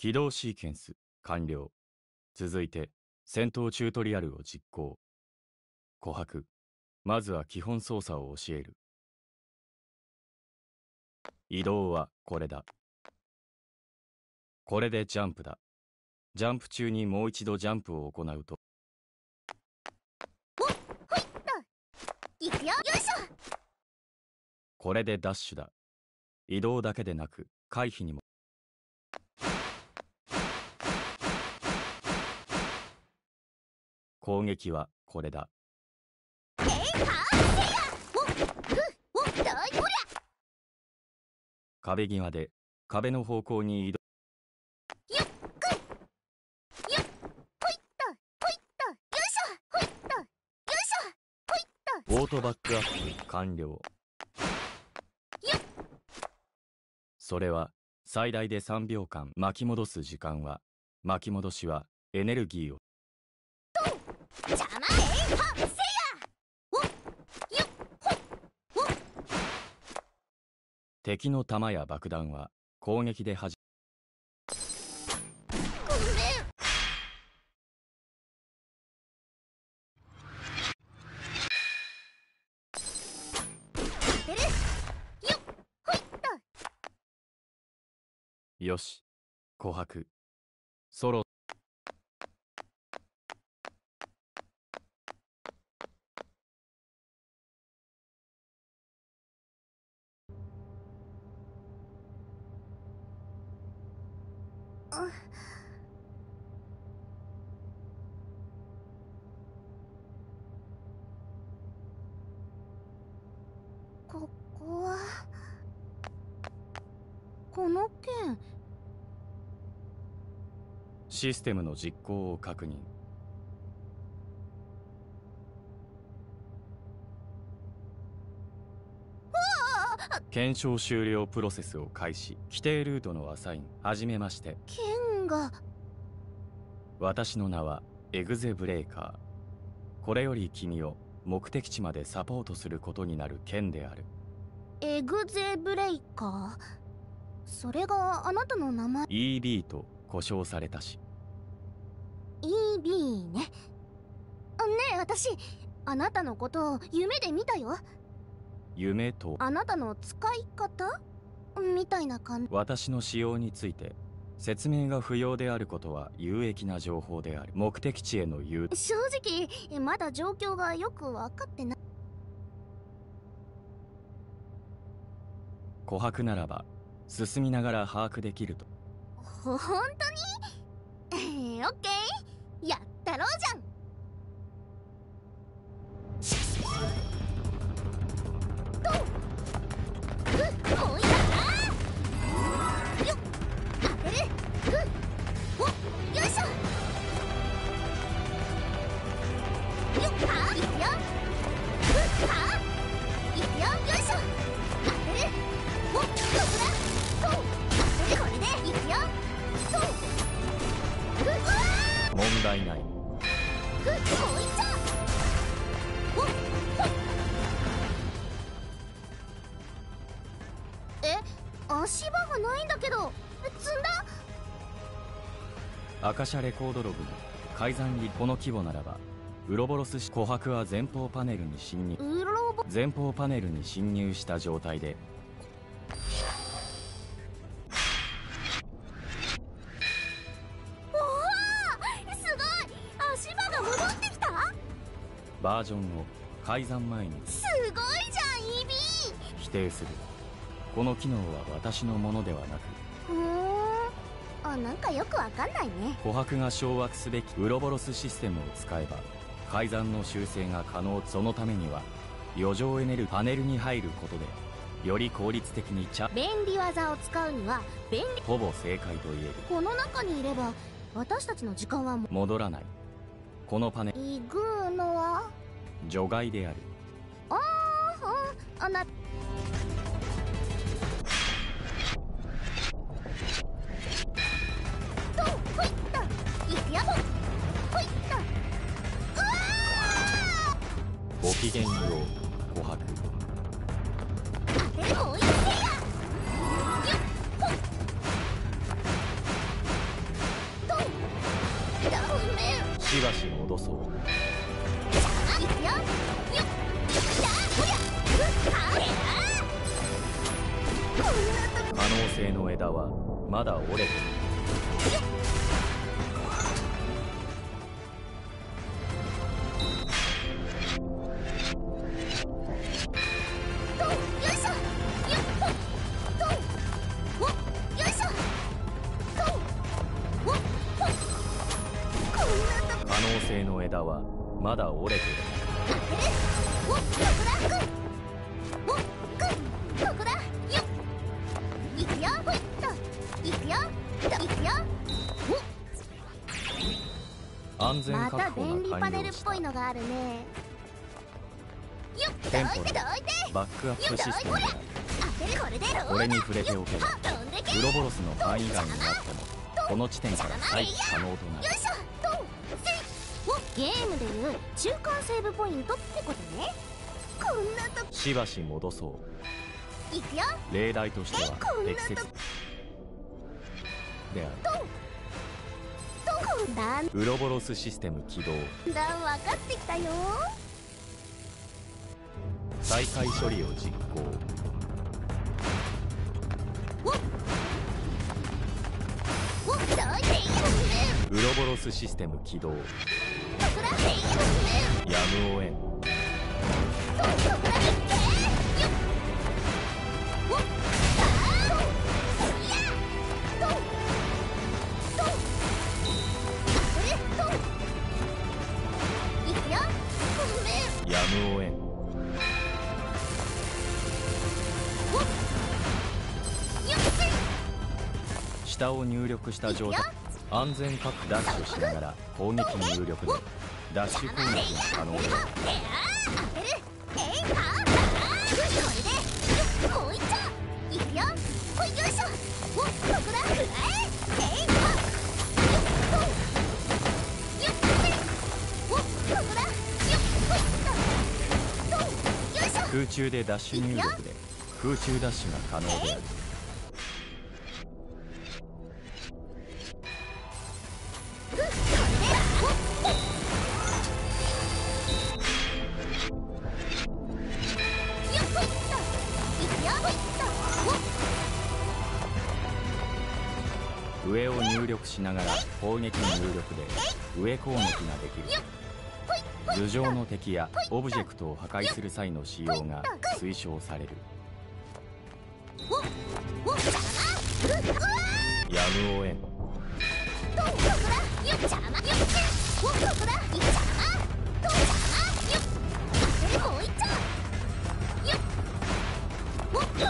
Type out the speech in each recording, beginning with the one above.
起動シーケンス完了。続いて戦闘チュートリアルを実行。琥珀。まずは基本操作を教える。移動はこれだ。これでジャンプだ。ジャンプ中にもう一度ジャンプを行うと。おほいっといくよよいしょ。これでダッシュだ。移動だけでなく回避にも攻撃はこれだ。壁際で壁の方向に移動オートバックアップ完了それは最大で3秒間巻き戻す時間は巻き戻しはエネルギーをよっほ敵の弾や爆弾は攻撃ではじごめん当てるよっほいっとよし琥珀ソロここはこの件。システムの実行を確認。検証終了プロセスを開始。規定ルートのアサイン。はじめまして。剣が。私の名はエグゼブレーカー。これより君を目的地までサポートすることになる件である。エグゼブレイカー？それがあなたの名前？EB と呼称されたし。EB ね。あねえ私あなたのことを夢で見たよ夢とあなたの使い方？みたいな感じ。私の使用について説明が不要であることは有益な情報である。目的地への誘導。正直まだ状況がよく分かってない。琥珀ならば進みながら把握できると。ほ本当に？えー、オッケー。やったろうじゃんアカシャレコードログの改ざんにこの規模ならばウロボロス市琥珀は前方パネルに侵入。前方パネルに侵入した状態で。おおすごい！足場が戻ってきた？バージョンを改ざん前に。すごいじゃんイビ否定する。この機能は私のものではなくあなんかよくわかんないね。琥珀が掌握すべきウロボロスシステムを使えば改ざんの修正が可能そのためには余剰エネルパネルに入ることでより効率的にチャ便利技を使うには便利。ほぼ正解と言える。この中にいれば私たちの時間はも戻らない。このパネル。いぐーのは？除外である。あーあなと機嫌ようまた確保便利がパネルっぽいのがあるね。よっどいてどいて。バックアップシステムこれでローだこれに触れておけばウロボロスの範囲外になってもこの地点から再起可能となるよいしょとせいおゲームでいう中間セーブポイントってことねこんなとしばし戻そういくよ例題としては適切であるととだん。ウロボロスシステム起動。だん分かってきたよ。再開処理を実行。ウロボロスシステム起動。やむをえん下を入力した状態。安全かくダッシュしながら攻撃入力でダッシュ攻撃が可能で空中でダッシュ入力で空中ダッシュが可能であがら攻撃入力で上攻撃ができる。頭上の敵やオブジェクトを破壊する際の使用が推奨される。やむをえん。こ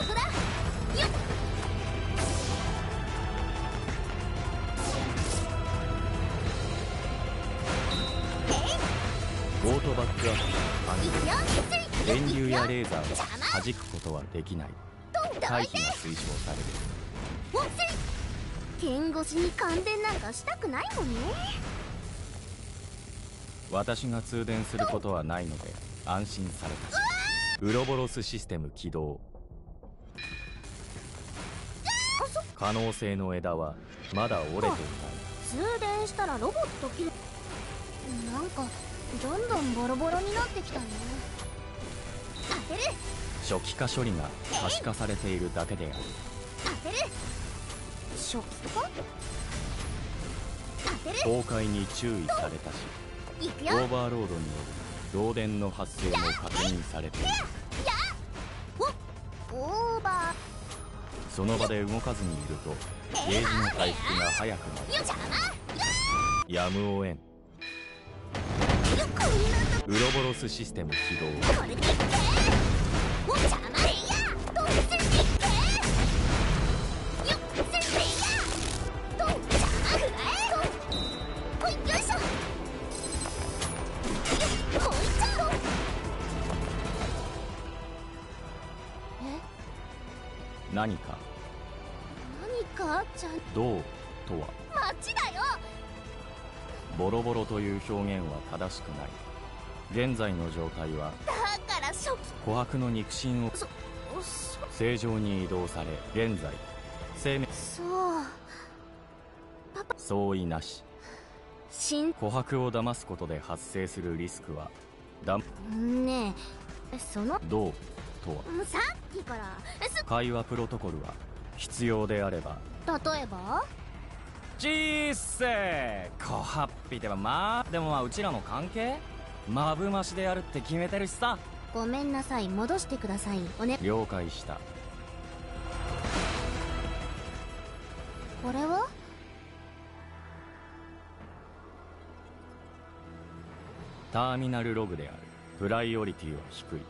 こだ。ートバックアップいくよ。完了電流やレーザー邪は魔弾くことはできない。回避が推奨される。剣越しに感電なんかしたくないもんね。私が通電することはないので安心されたしウロボロスシステム起動。可能性の枝はまだ折れていない。通電したらロボット切るなんかどんどんボロボロになってきたね。当てる。初期化処理が可視化されているだけである。当てる。初期化当てる。崩壊に注意されたしオーバーロードによる漏電の発生も確認されている。おオーバその場で動かずにいるとゲージの回復が早くなる。やむをえんウロボロスシステム起動これでいってお邪魔でいやとせんでいってよせんでいやと邪魔くらえとほいよいしょよもう一丁え何か何かちゃどうとはボロボロという表現は正しくない。現在の状態はだから初期。琥珀の肉親を正常に移動され現在生命。そう。相違なし。新琥珀を騙すことで発生するリスクはだねえ。その。どう？とは。さっきから。す。会話プロトコルは必要であれば例えば？ちーっせー小ハッピーではまあでもまあうちらの関係？まぶましでやるって決めてるしさ。ごめんなさい。戻してください。おね了解した。これは？ターミナルログである。プライオリティは低い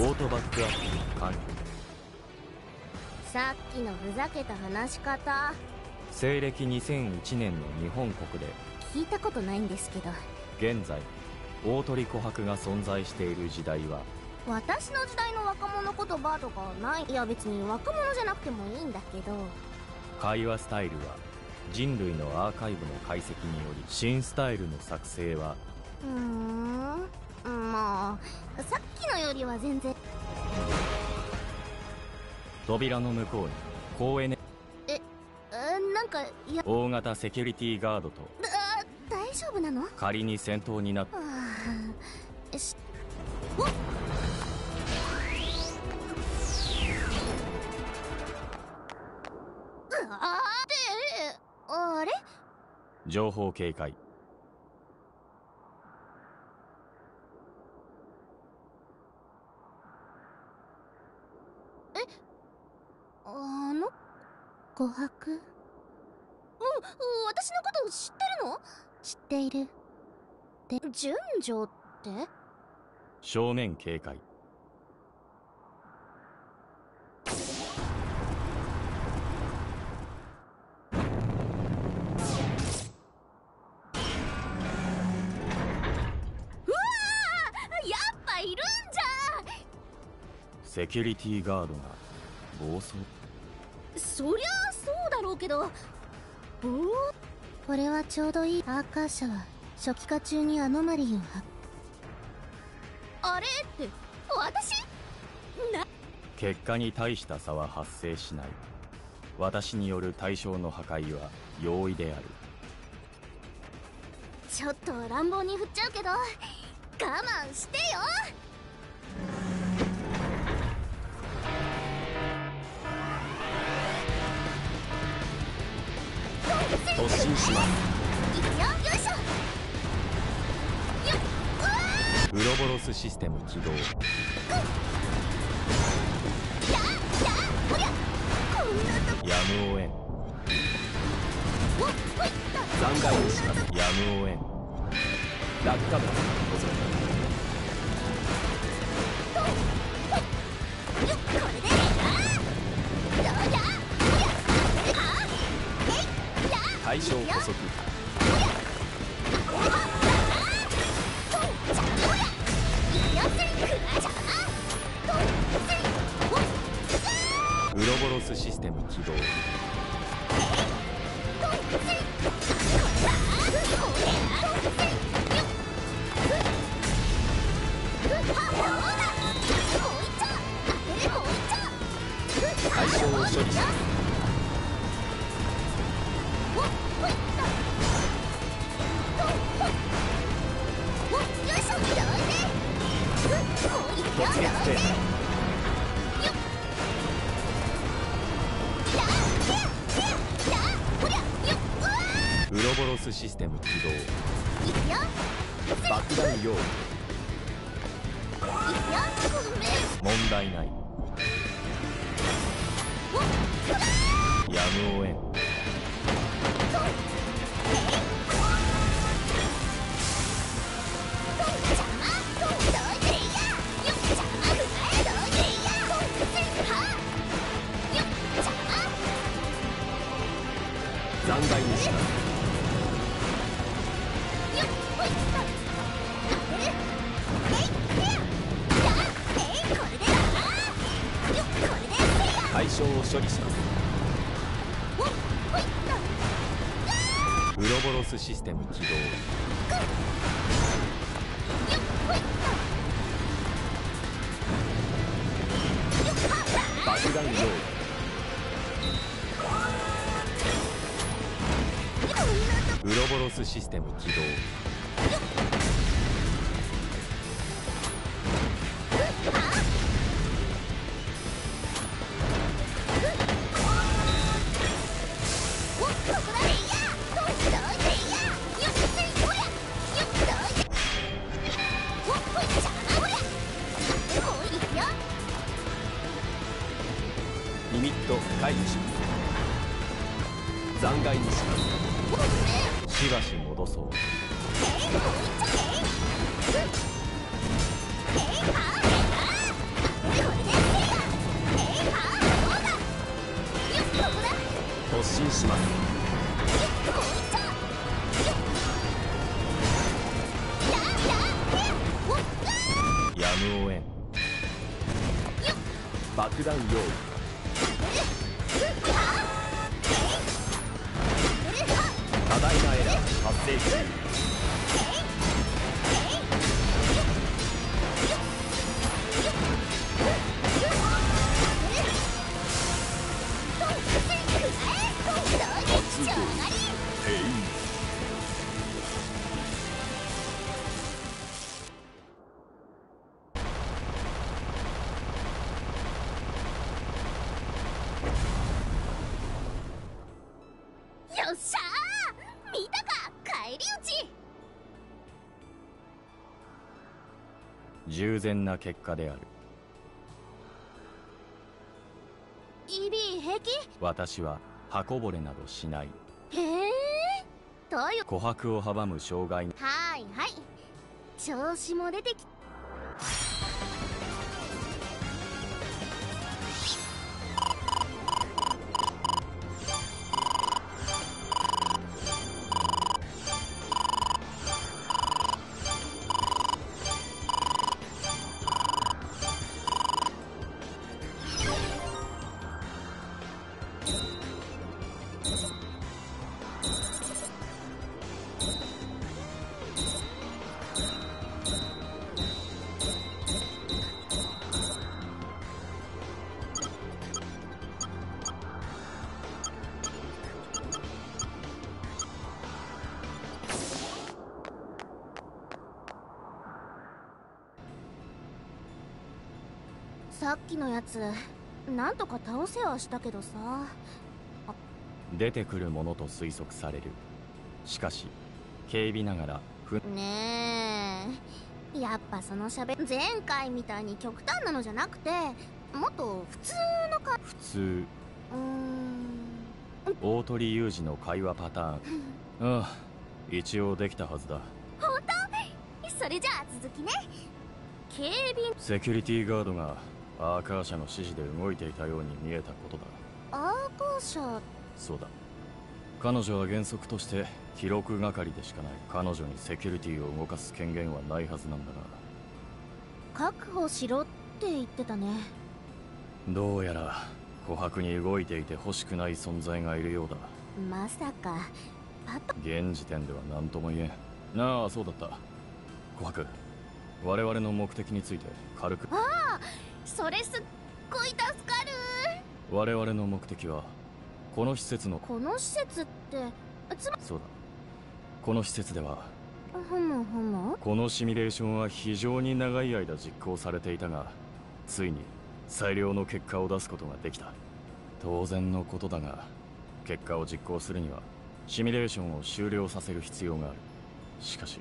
オートバックアップ完了さっきのふざけた話し方。西暦2001年の日本国で。聞いたことないんですけど。現在大鳥琥珀が存在している時代は。私の時代の若者言葉とかない。いや別に若者じゃなくてもいいんだけど。会話スタイルは人類のアーカイブの解析により新スタイルの作成はうーんまあさっきのよりは全然。扉の向こうに高エネえなんかいや。大型セキュリティガードとあ大丈夫なの？仮に戦闘になっし。おっ。あれ？情報警戒あの琥珀？うん私のこと知ってるの？知っている。で順序って？正面警戒。やっぱいるんじセキュリティガードが暴走。そりゃあろうけど。おおこれはちょうどいい。アーカー社は初期化中にアノマリーを発。あれ？って。私？な。結果に大した差は発生しない。私による対象の破壊は容易である。ちょっと乱暴に振っちゃうけど。我慢してよ突進します。ウロボロスシステム起動。やむをえん。残骸をしますやむをえん。落下物よっ対象補足。ウロボロスシステム起動。対象を処理します対象を処理しますウロボロスシステム起動爆弾用意ウロボロスシステム起動。爆弾用意。多大なエラー発生中従前な結果である。イビー平気私は箱ぼれなどしない。へえ。どうよ琥珀を阻む障害。はいはい。調子も出てきさっきのやつなんとか倒せはしたけどさ。出てくるものと推測される。しかし警備ながらふねえ。やっぱそのしゃべ前回みたいに極端なのじゃなくてもっと普通のか。普通。うーん。大鳥裕二の会話パターン。あ あ一応できたはずだ。本当？それじゃあ続きね。警備。セキュリティガードがアーカー社の指示で動いていたように見えたことだ。アーカー社？そうだ彼女は原則として記録係でしかない。彼女にセキュリティを動かす権限はないはずなんだが。確保しろって言ってたね。どうやら琥珀に動いていて欲しくない存在がいるようだ。まさか。パパ。現時点では何とも言えん。なあそうだった。琥珀我々の目的について軽くそれすっごい助かる。我々の目的はこの施設のこの施設ってつまそうだ。この施設ではふむふむ？このシミュレーションは非常に長い間実行されていたがついに最良の結果を出すことができた。当然のことだが結果を実行するにはシミュレーションを終了させる必要がある。しかし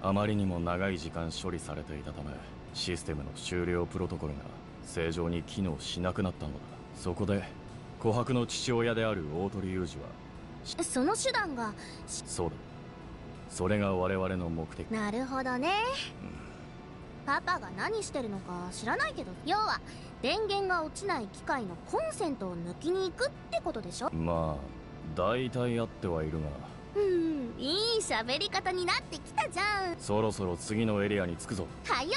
あまりにも長い時間処理されていたためシステムの終了プロトコルが正常に機能しなくなったのだ。そこで琥珀の父親である大鳥裕二はその手段が？そうだ。それが我々の目的。なるほどね。パパが何してるのか知らないけど要は電源が落ちない機械のコンセントを抜きに行くってことでしょ？まあ大体あってはいるが。うんいい喋り方になってきたじゃん。そろそろ次のエリアに着くぞ。はよ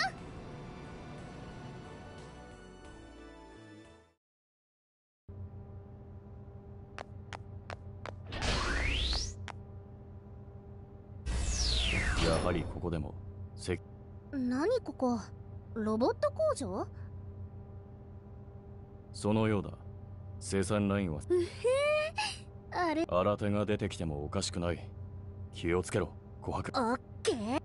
やはりここでも。せ何ここ？ロボット工場？そのようだ。生産ラインはあれ？新手が出てきてもおかしくない。気をつけろ琥珀。オッケー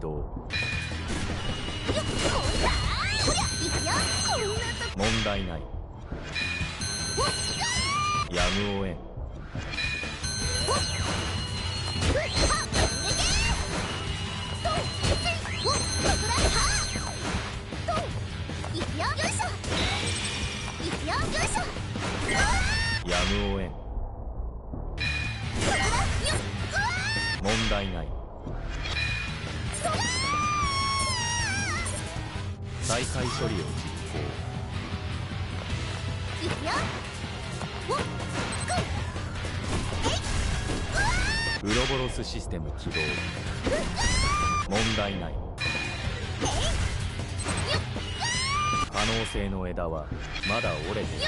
スシステム起動。問題ない。可能性の枝はまだ折れている。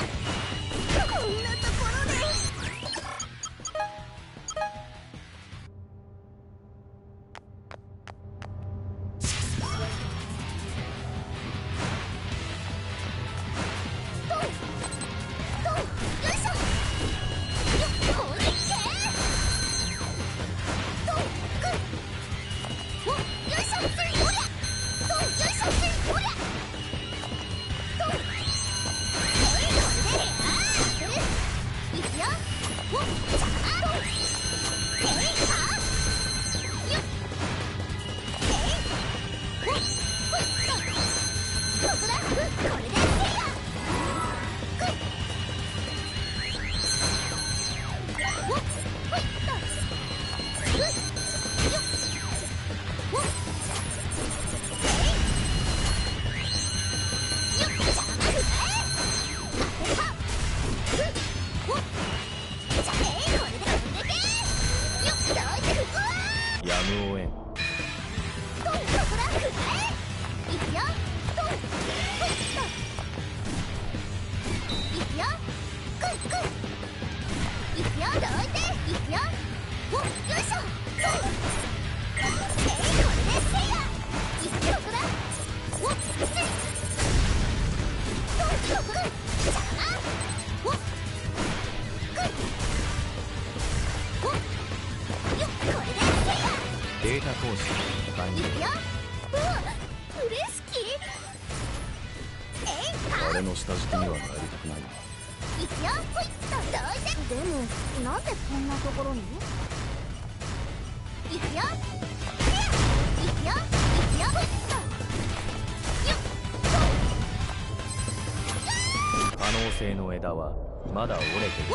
っ可能性の枝はまだ折れている。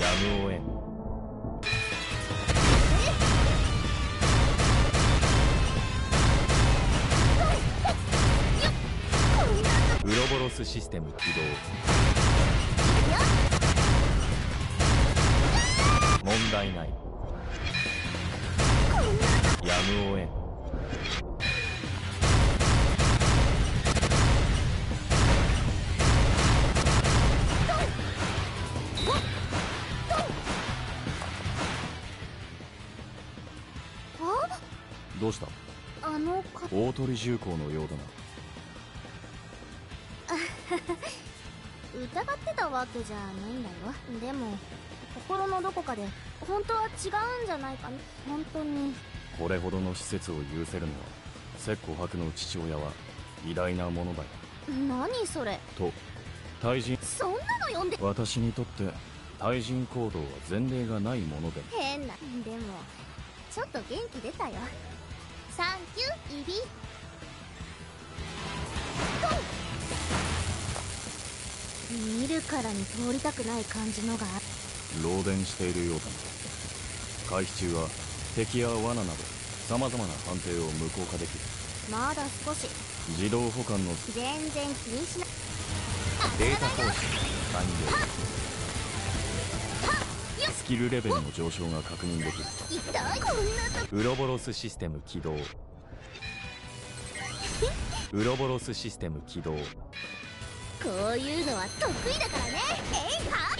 やむをえん。ウロボロスシステム起動。問題ない。やむをえん。鳥重工のようだな。疑ってたわけじゃないんだよ。でも心のどこかで本当は違うんじゃないかな。本当に。これほどの施設を有せるのは摂琥珀の父親は偉大なものだよ。何それ。と対人そんなの読んで。私にとって対人行動は前例がないもので。変な。でもちょっと元気出たよサンキューイビ見るからに通りたくない感じのが。漏電しているようだな。回避中は敵や罠など様々な判定を無効化できる。まだ少し。自動保管の全然気にしない。データ更新完了。スキルレベルの上昇が確認できる。痛いこんなとウロボロスシステム起動。ウロボロスシステム起動。こういうのは得意だからね。えいは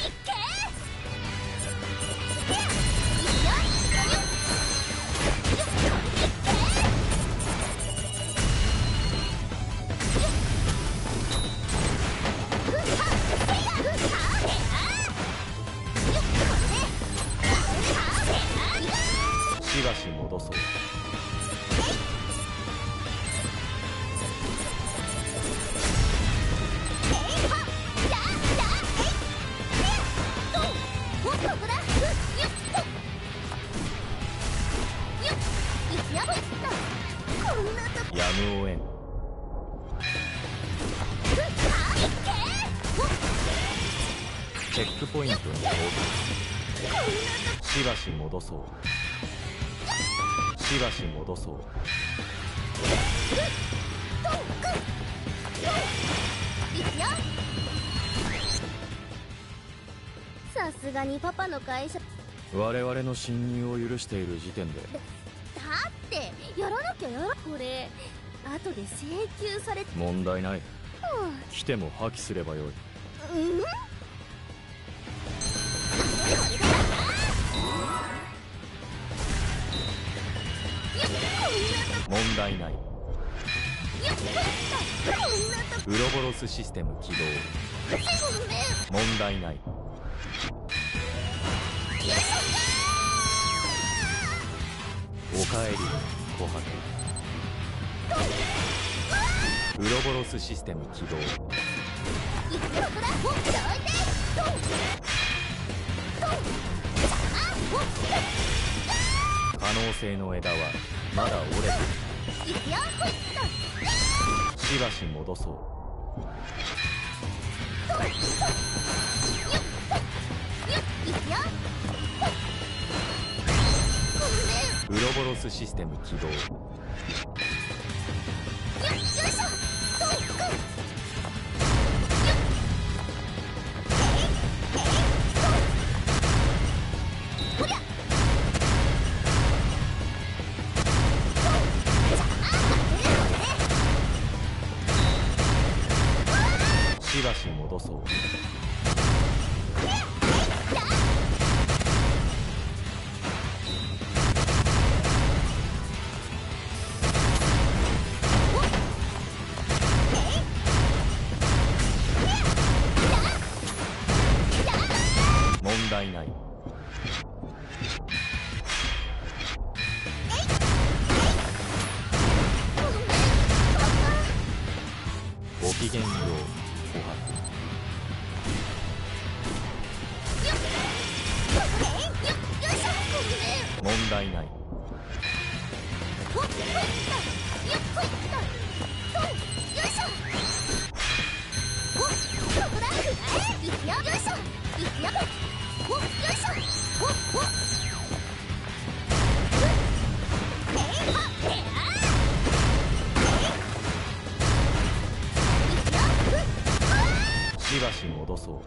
やむをえん。チェックポイントに到達しばし戻そう。しばし戻そう。さすがにパパの会社。だ我々の侵入を許している時点でってやらなきゃやらこれ。後で請求され問題ない。来ても破棄すればよい。うん？ウロボロスシステム起動。問題ないおかえり琥珀ウロボロスシステム起動可能性の枝はまだ折れていしばし戻そうウロボロスシステム起動。ば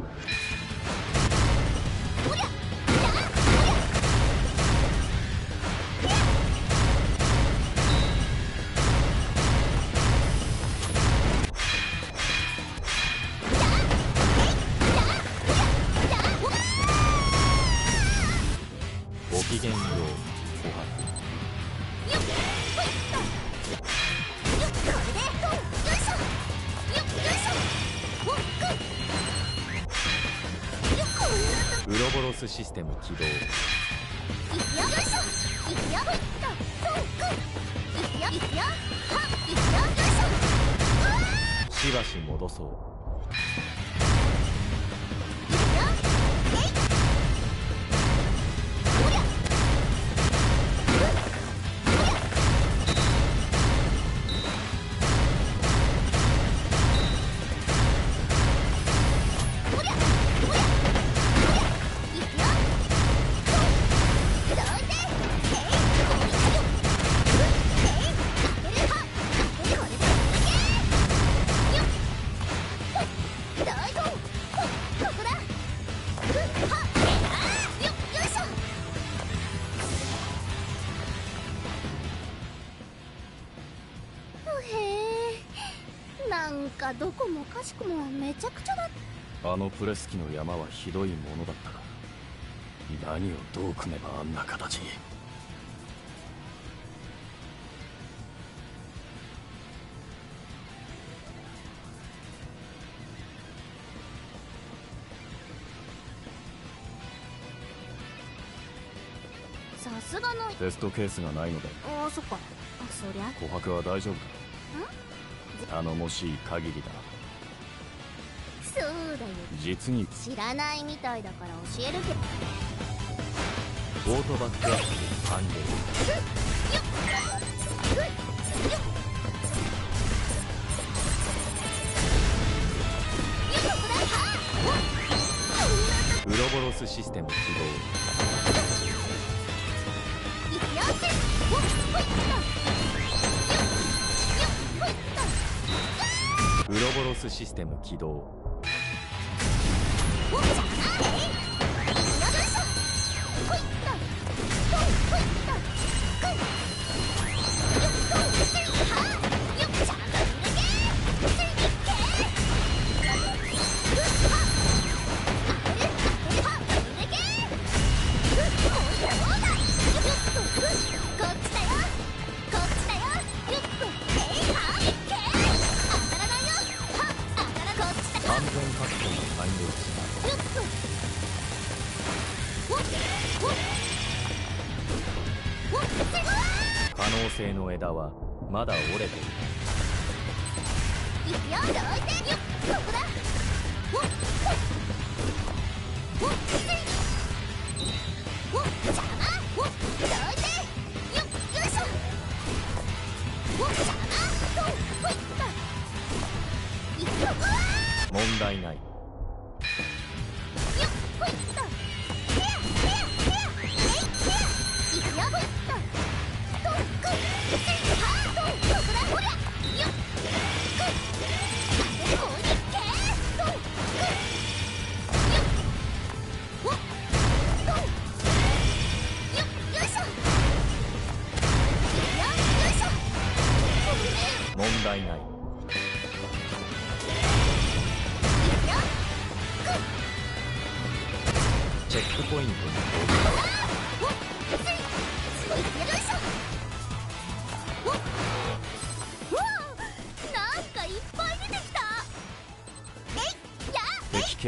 システム起動。あのプレス機の山はひどいものだった何をどう組めばあんな形に。さすがの。テストケースがないのでああそっか。あそりゃ。琥珀は大丈夫か頼もしい限りだそうだよ。実に。知らないみたいだから教えるけど。オートバックアップ完了ウロボロスシステム起動。ウロボロスシステム起動お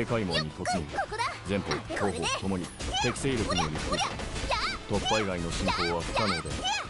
えい敵警戒門よっこに突入。前方後方ともに敵勢力により突破以外の進行は不可能でへや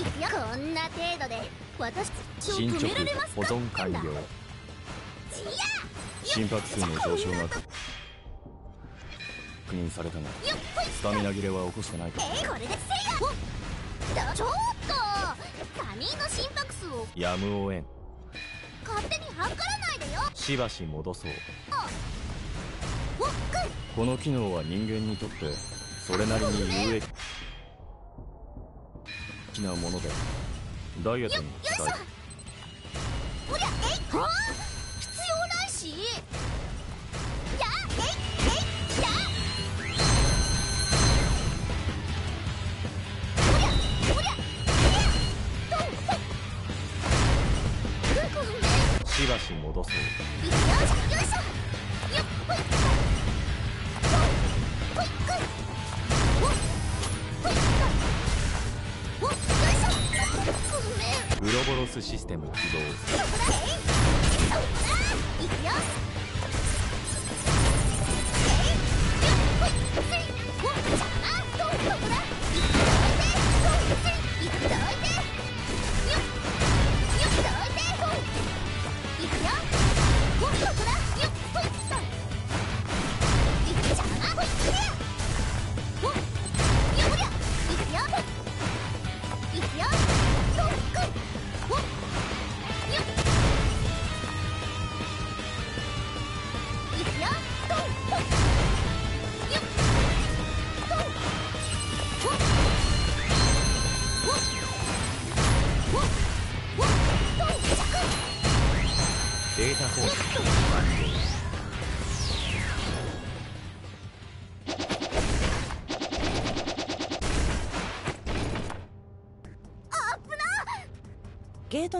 こんな程度で私進捗止められますか？保存完了心拍数の上昇が確認されたがスタミナ切れは起こしてないかえー、これでせいやちょっと他人の心拍数を。やむを得ん。勝手に測らないでよ。しばし戻そう。この機能は人間にとってそれなりに有益なものでダイエットに使えおりゃえいはあ必要ないし。やえいえいやおりゃおりゃえやとほっごめん。しばし戻そう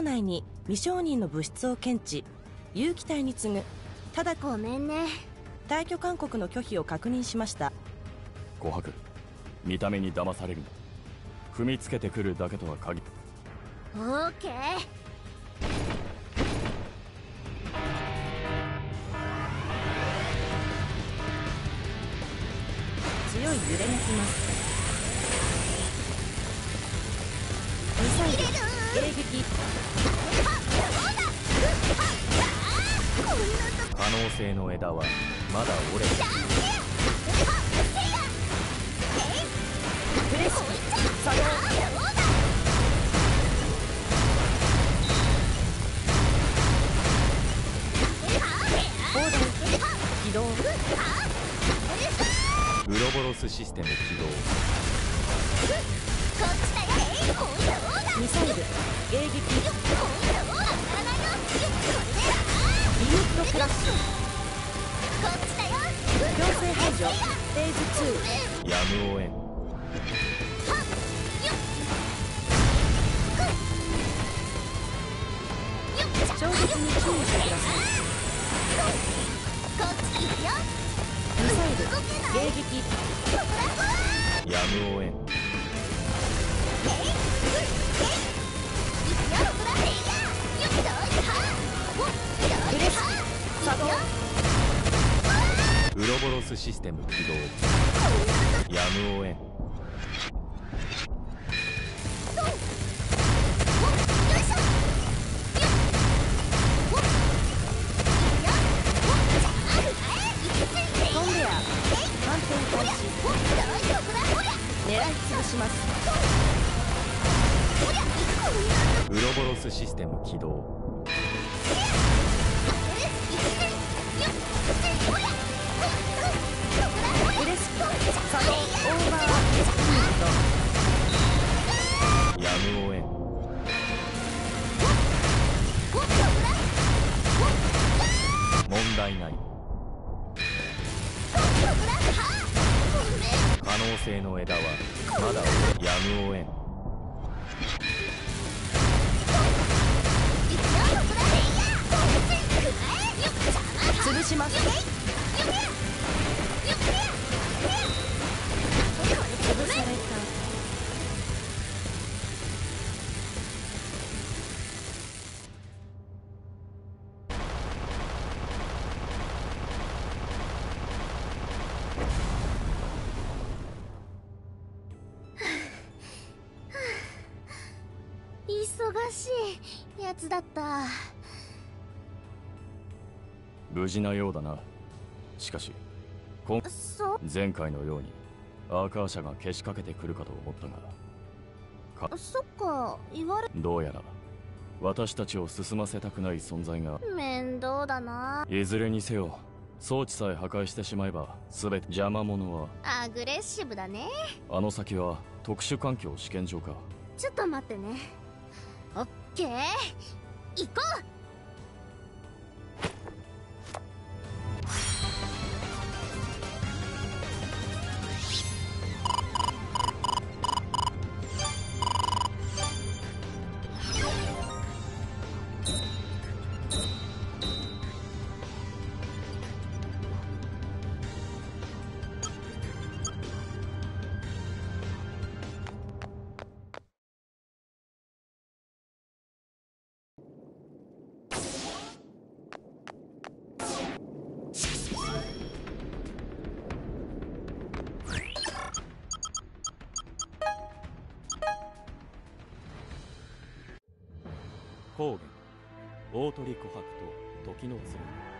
内に未承認の物質を検知。有機体に次ぐ。ただごめんね。退去勧告の拒否を確認しました。琥珀見た目に騙されるな。踏みつけてくるだけとは限オーケー。強い揺れがきます可能性の枝はまだ折れてウロボロスシステム起動システム起動。無事なようだな。しかし今前回のようにアーカー社がけしかけてくるかと思ったが。そっか。言われどうやら私たちを進ませたくない存在が面倒だな。いずれにせよ装置さえ破壊してしまえば全て邪魔者はアグレッシブだね。あの先は特殊環境試験場か。ちょっと待ってね。オッケー。行こう nutzen.